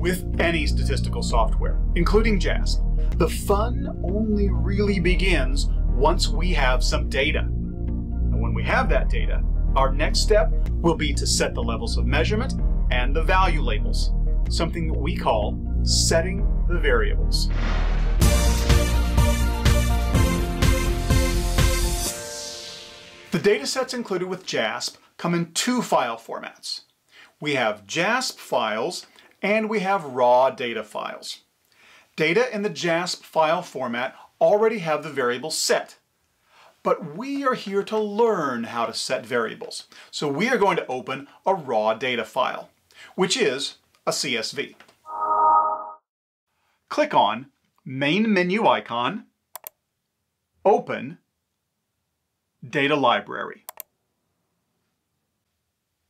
with any statistical software, including JASP. The fun only really begins once we have some data. And when we have that data, our next step will be to set the levels of measurement and the value labels, something that we call setting the variables. The datasets included with JASP come in two file formats. We have JASP files and we have raw data files. Data in the JASP file format already have the variables set, but we are here to learn how to set variables. So we are going to open a raw data file, which is a CSV. Click on Main Menu icon, Open, Data Library.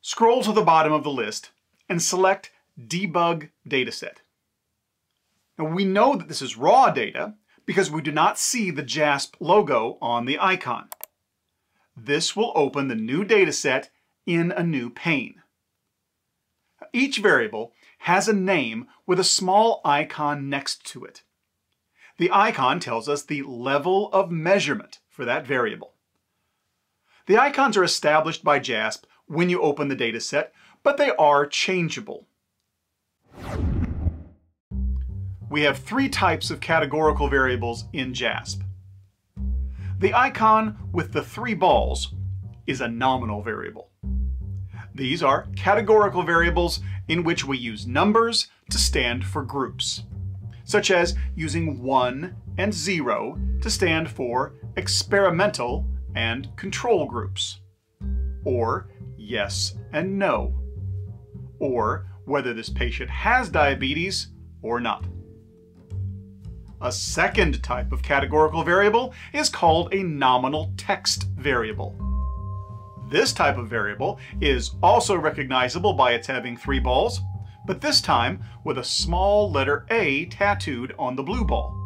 Scroll to the bottom of the list and select Debug Dataset. Now we know that this is raw data because we do not see the JASP logo on the icon. This will open the new dataset in a new pane. Each variable has a name with a small icon next to it. The icon tells us the level of measurement for that variable. The icons are established by JASP when you open the dataset, but they are changeable. We have three types of categorical variables in JASP. The icon with the three balls is a nominal variable. These are categorical variables in which we use numbers to stand for groups, such as using 1 and 0 to stand for experimental and control groups, or yes and no, or whether this patient has diabetes or not. A second type of categorical variable is called a nominal text variable. This type of variable is also recognizable by its having three balls, but this time with a small letter A tattooed on the blue ball.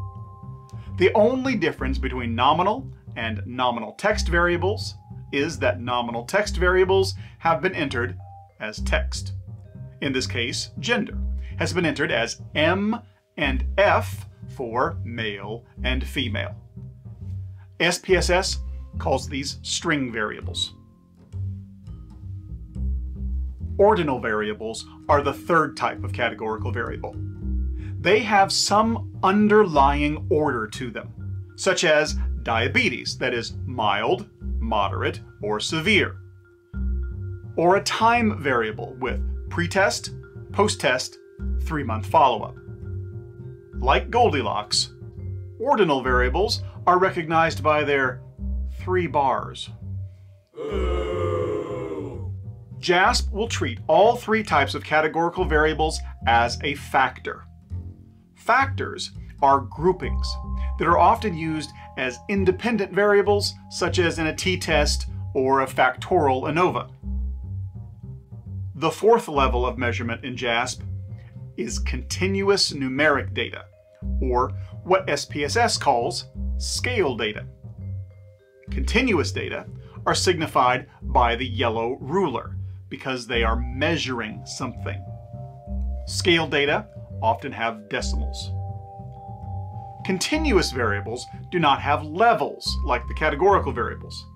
The only difference between nominal and nominal text variables is that nominal text variables have been entered as text. In this case, gender has been entered as M and F for male and female. SPSS calls these string variables. Ordinal variables are the third type of categorical variable. They have some underlying order to them, such as diabetes, that is mild, moderate, or severe. Or a time variable with pretest, post-test, three-month follow-up. Like Goldilocks, ordinal variables are recognized by their three bars. JASP will treat all three types of categorical variables as a factor. Factors are groupings that are often used as independent variables, such as in a t-test or a factorial ANOVA. The fourth level of measurement in JASP is continuous numeric data, or what SPSS calls scale data. Continuous data are signified by the yellow ruler because they are measuring something. Scale data often have decimals. Continuous variables do not have levels like the categorical variables.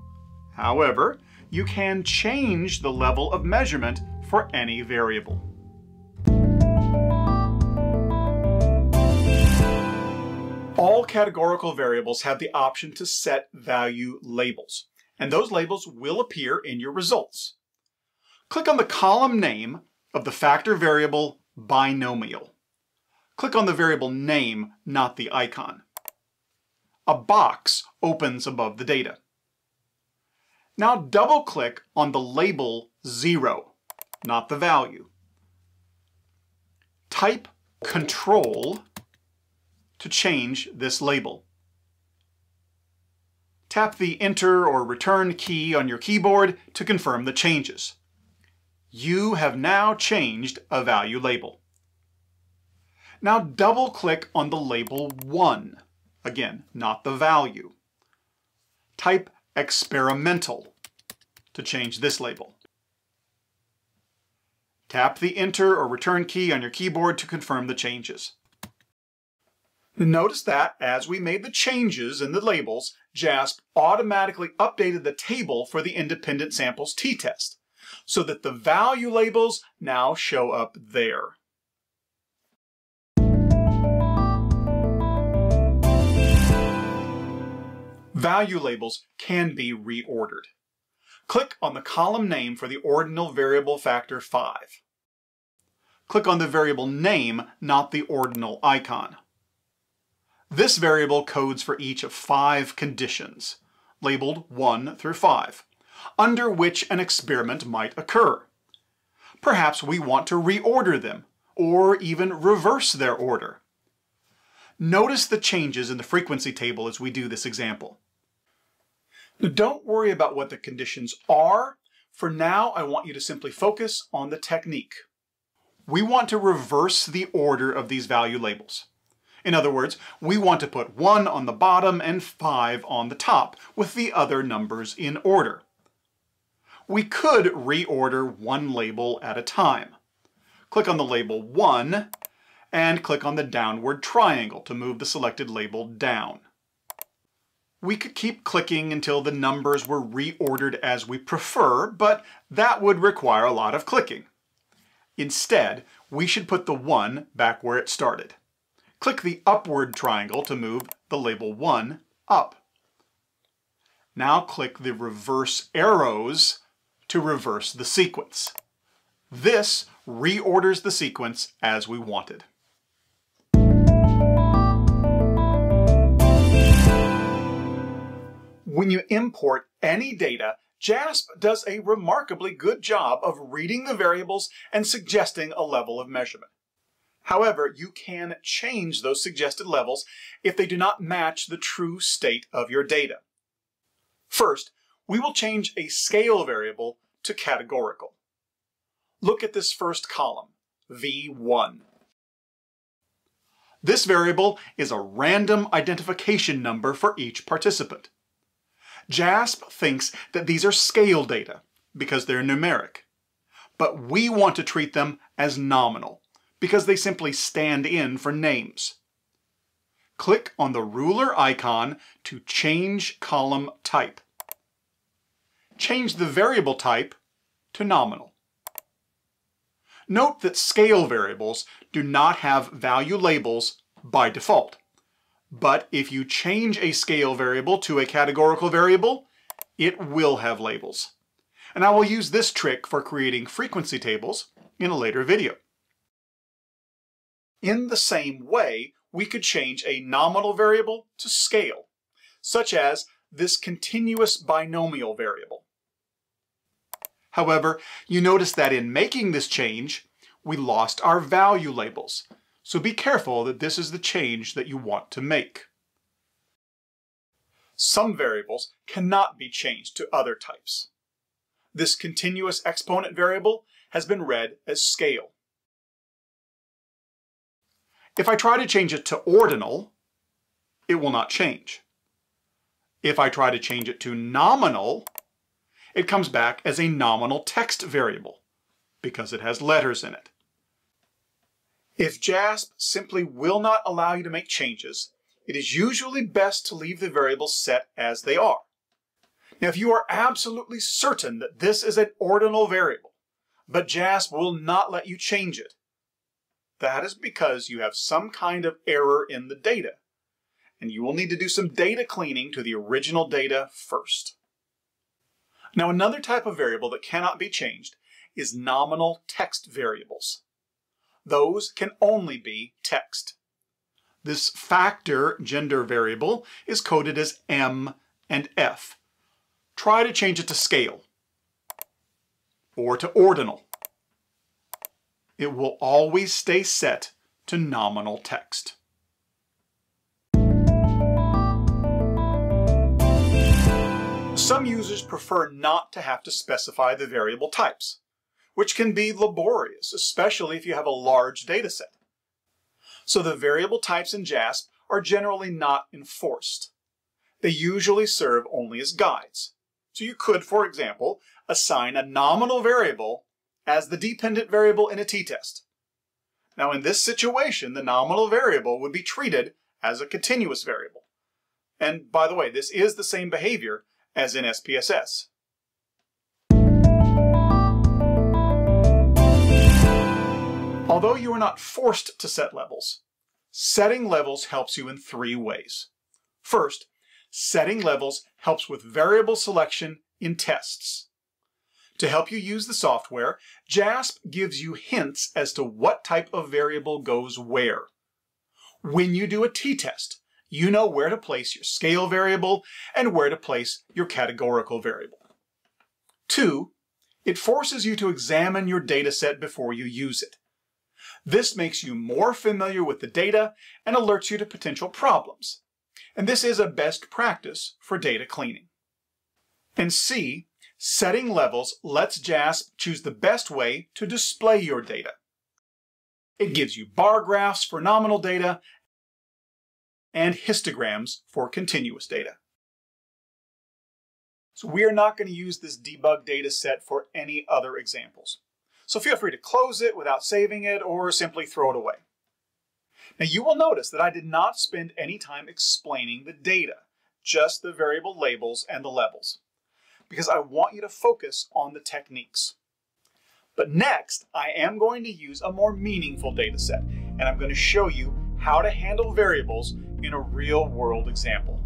However, you can change the level of measurement for any variable. All categorical variables have the option to set value labels, and those labels will appear in your results. Click on the column name of the factor variable binomial. Click on the variable name, not the icon. A box opens above the data. Now double-click on the label 0, not the value. Type Control to change this label. Tap the Enter or Return key on your keyboard to confirm the changes. You have now changed a value label. Now double click on the label 1. Again, not the value. Type experimental to change this label. Tap the Enter or Return key on your keyboard to confirm the changes. Notice that as we made the changes in the labels, JASP automatically updated the table for the independent samples t-test, so that the value labels now show up there. Value labels can be reordered. Click on the column name for the ordinal variable factor 5. Click on the variable name, not the ordinal icon. This variable codes for each of five conditions, labeled 1 through 5, under which an experiment might occur. Perhaps we want to reorder them, or even reverse their order. Notice the changes in the frequency table as we do this example. Don't worry about what the conditions are. For now, I want you to simply focus on the technique. We want to reverse the order of these value labels. In other words, we want to put 1 on the bottom and 5 on the top, with the other numbers in order. We could reorder one label at a time. Click on the label 1 and click on the downward triangle to move the selected label down. We could keep clicking until the numbers were reordered as we prefer, but that would require a lot of clicking. Instead, we should put the 1 back where it started. Click the upward triangle to move the label 1 up. Now click the reverse arrows to reverse the sequence. This reorders the sequence as we wanted. When you import any data, JASP does a remarkably good job of reading the variables and suggesting a level of measurement. However, you can change those suggested levels if they do not match the true state of your data. First, we will change a scale variable to categorical. Look at this first column, V1. This variable is a random identification number for each participant. JASP thinks that these are scale data because they're numeric, but we want to treat them as nominal because they simply stand in for names. Click on the ruler icon to change column type. Change the variable type to nominal. Note that scale variables do not have value labels by default. But if you change a scale variable to a categorical variable, it will have labels. And I will use this trick for creating frequency tables in a later video. In the same way, we could change a nominal variable to scale, such as this continuous binomial variable. However, you notice that in making this change, we lost our value labels. So be careful that this is the change that you want to make. Some variables cannot be changed to other types. This continuous exponent variable has been read as scale. If I try to change it to ordinal, it will not change. If I try to change it to nominal, it comes back as a nominal text variable because it has letters in it. If JASP simply will not allow you to make changes, it is usually best to leave the variables set as they are. Now, if you are absolutely certain that this is an ordinal variable, but JASP will not let you change it, that is because you have some kind of error in the data, and you will need to do some data cleaning to the original data first. Now another type of variable that cannot be changed is nominal text variables. Those can only be text. This factor gender variable is coded as M and F. Try to change it to scale or to ordinal it will always stay set to nominal text. Some users prefer not to have to specify the variable types, which can be laborious, especially if you have a large data set. So the variable types in JASP are generally not enforced. They usually serve only as guides. So you could, for example, assign a nominal variable as the dependent variable in a t-test. Now in this situation, the nominal variable would be treated as a continuous variable. And by the way, this is the same behavior as in SPSS. Although you are not forced to set levels, setting levels helps you in three ways. First, setting levels helps with variable selection in tests. To help you use the software, JASP gives you hints as to what type of variable goes where. When you do a t-test, you know where to place your scale variable and where to place your categorical variable. Two, it forces you to examine your data set before you use it. This makes you more familiar with the data and alerts you to potential problems. And this is a best practice for data cleaning. And C, setting levels lets JASP choose the best way to display your data. It gives you bar graphs for nominal data and histograms for continuous data. So we are not going to use this debug data set for any other examples. So feel free to close it without saving it or simply throw it away. Now you will notice that I did not spend any time explaining the data, just the variable labels and the levels, because I want you to focus on the techniques. But next, I am going to use a more meaningful data set, and I'm going to show you how to handle variables in a real world example.